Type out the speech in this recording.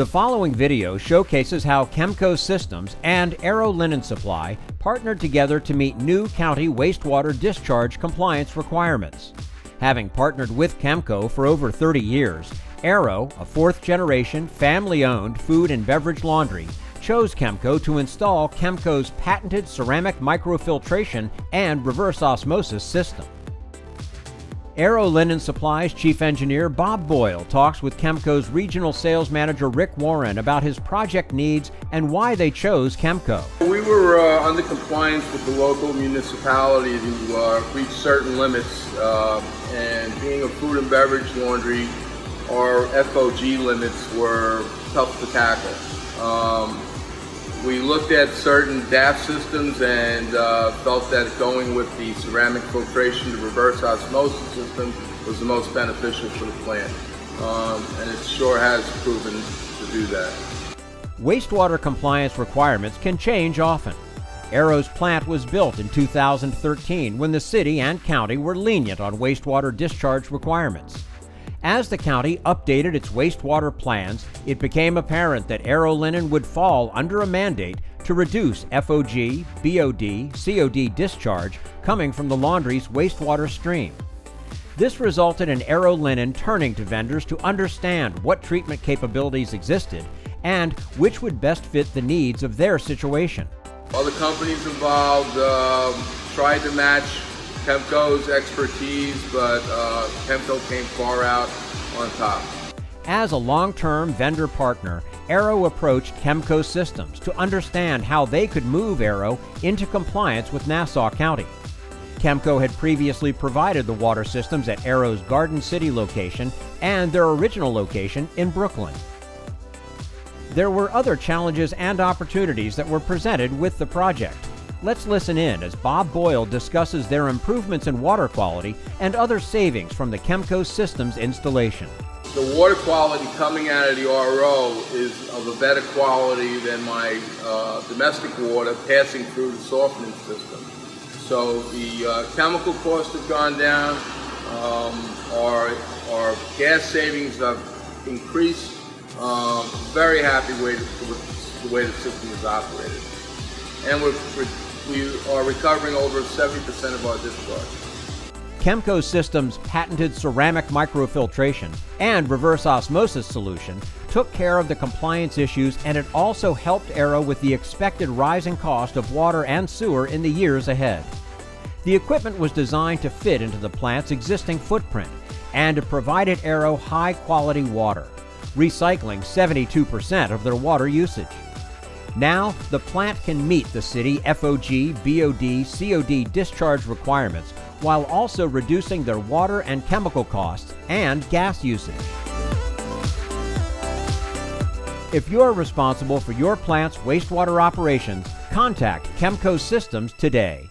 The following video showcases how Kemco Systems and Arrow Linen Supply partnered together to meet new county wastewater discharge compliance requirements. Having partnered with Kemco for over 30 years, Arrow, a fourth generation, family owned food and beverage laundry, chose Kemco to install Kemco's patented ceramic microfiltration and reverse osmosis system. Arrow Linen Supply's chief engineer Bob Boyle talks with Kemco's regional sales manager Rick Warren about his project needs and why they chose Kemco. We were uh, under compliance with the local municipality to uh, reach certain limits, uh, and being a food and beverage laundry, our FOG limits were tough to tackle. Um, we looked at certain DAF systems and uh, felt that going with the ceramic filtration, the reverse osmosis system, was the most beneficial for the plant. Um, and it sure has proven to do that. Wastewater compliance requirements can change often. Arrow's plant was built in 2013 when the city and county were lenient on wastewater discharge requirements. As the county updated its wastewater plans, it became apparent that Arrow Linen would fall under a mandate to reduce FOG, BOD, COD discharge coming from the laundry's wastewater stream. This resulted in Arrow Linen turning to vendors to understand what treatment capabilities existed and which would best fit the needs of their situation. Other companies involved uh, tried to match Kemco's expertise, but uh, Kemco came far out on top. As a long-term vendor partner, Arrow approached Kemco Systems to understand how they could move Arrow into compliance with Nassau County. Kemco had previously provided the water systems at Arrow's Garden City location and their original location in Brooklyn. There were other challenges and opportunities that were presented with the project. Let's listen in as Bob Boyle discusses their improvements in water quality and other savings from the Kemco Systems installation. The water quality coming out of the RO is of a better quality than my uh, domestic water passing through the softening system. So the uh, chemical costs have gone down, um, our, our gas savings have increased. Um, very happy with, with the way the system is operated. And we're, we're we are recovering over 70% of our discharge. Kemco Systems' patented ceramic microfiltration and reverse osmosis solution took care of the compliance issues and it also helped Arrow with the expected rising cost of water and sewer in the years ahead. The equipment was designed to fit into the plant's existing footprint and it provided Arrow high quality water, recycling 72% of their water usage. Now, the plant can meet the city FOG, BOD, COD discharge requirements while also reducing their water and chemical costs and gas usage. If you're responsible for your plant's wastewater operations, contact Kemco Systems today.